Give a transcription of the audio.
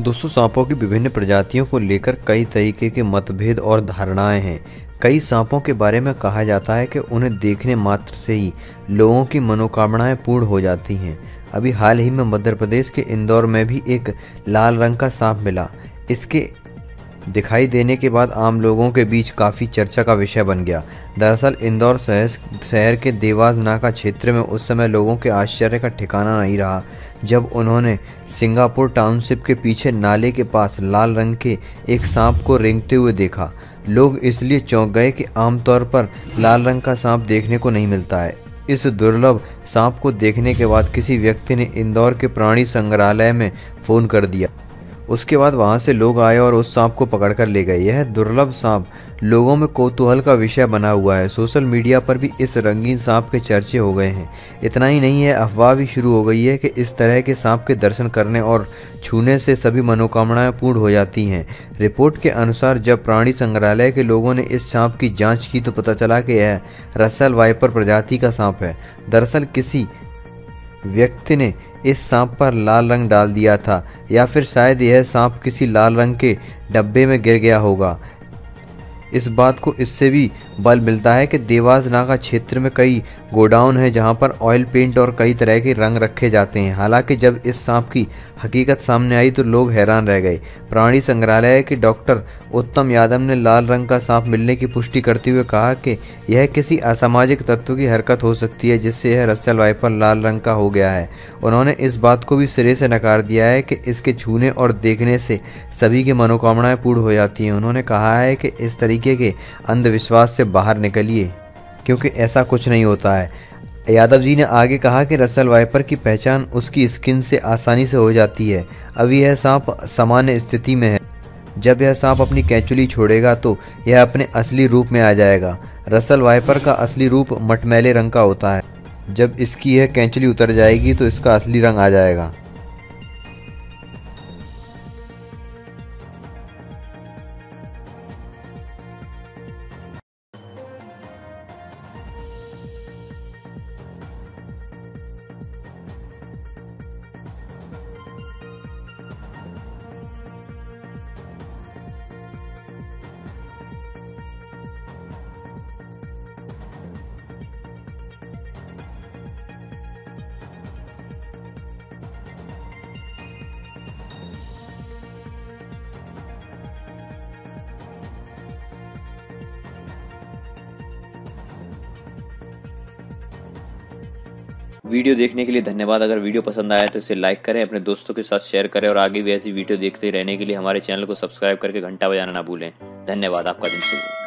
दोस्तों, सांपों की विभिन्न प्रजातियों को लेकर कई तरीके के मतभेद और धारणाएँ हैं। कई सांपों के बारे में कहा जाता है कि उन्हें देखने मात्र से ही लोगों की मनोकामनाएँ पूर्ण हो जाती हैं। अभी हाल ही में मध्य प्रदेश के इंदौर में भी एक लाल रंग का सांप मिला। इसके दिखाई देने के बाद आम लोगों के बीच काफ़ी चर्चा का विषय बन गया। दरअसल, इंदौर शहर शहर के देवास नाका क्षेत्र में उस समय लोगों के आश्चर्य का ठिकाना नहीं रहा, जब उन्होंने सिंगापुर टाउनशिप के पीछे नाले के पास लाल रंग के एक सांप को रेंगते हुए देखा। लोग इसलिए चौंक गए कि आमतौर पर लाल रंग का सांप देखने को नहीं मिलता है। इस दुर्लभ सांप को देखने के बाद किसी व्यक्ति ने इंदौर के प्राणी संग्रहालय में फ़ोन कर दिया। उसके बाद वहाँ से लोग आए और उस सांप को पकड़कर ले गए। यह दुर्लभ सांप लोगों में कौतूहल का विषय बना हुआ है। सोशल मीडिया पर भी इस रंगीन सांप के चर्चे हो गए हैं। इतना ही नहीं है अफवाह भी शुरू हो गई है कि इस तरह के सांप के दर्शन करने और छूने से सभी मनोकामनाएँ पूर्ण हो जाती हैं। रिपोर्ट के अनुसार जब प्राणी संग्रहालय के लोगों ने इस सांप की जाँच की तो पता चला कि यह रसल वाइपर प्रजाति का सांप है। दरअसल किसी व्यक्ति ने इस सांप पर लाल रंग डाल दिया था, या फिर शायद यह सांप किसी लाल रंग के डब्बे में गिर गया होगा। इस बात को इससे भी बल मिलता है कि देवास नागा क्षेत्र में कई गोडाउन है जहाँ पर ऑयल पेंट और कई तरह के रंग रखे जाते हैं। हालाँकि जब इस सांप की हकीकत सामने आई तो लोग हैरान रह गए। प्राणी संग्रहालय के डॉक्टर उत्तम यादव ने लाल रंग का सांप मिलने की पुष्टि करते हुए कहा कि यह किसी असामाजिक तत्व की हरकत हो सकती है, जिससे यह रसल वाइफर लाल रंग का हो गया है। उन्होंने इस बात को भी सिरे से नकार दिया है कि इसके छूने और देखने से सभी की मनोकामनाएँ पूर्ण हो जाती हैं। उन्होंने कहा है कि इस के अंधविश्वास से बाहर निकलिए, क्योंकि ऐसा कुछ नहीं होता है। यादव जी ने आगे कहा कि रसल वाइपर की पहचान उसकी स्किन से आसानी से हो जाती है। अभी यह सांप सामान्य स्थिति में है। जब यह सांप अपनी कैचुली छोड़ेगा तो यह अपने असली रूप में आ जाएगा। रसल वाइपर का असली रूप मटमैले रंग का होता है। जब इसकी यह कैंचली उतर जाएगी तो इसका असली रंग आ जाएगा। वीडियो देखने के लिए धन्यवाद। अगर वीडियो पसंद आया तो इसे लाइक करें, अपने दोस्तों के साथ शेयर करें और आगे भी ऐसी वीडियो देखते रहने के लिए हमारे चैनल को सब्सक्राइब करके घंटा बजाना ना भूलें। धन्यवाद, आपका दिन शुभ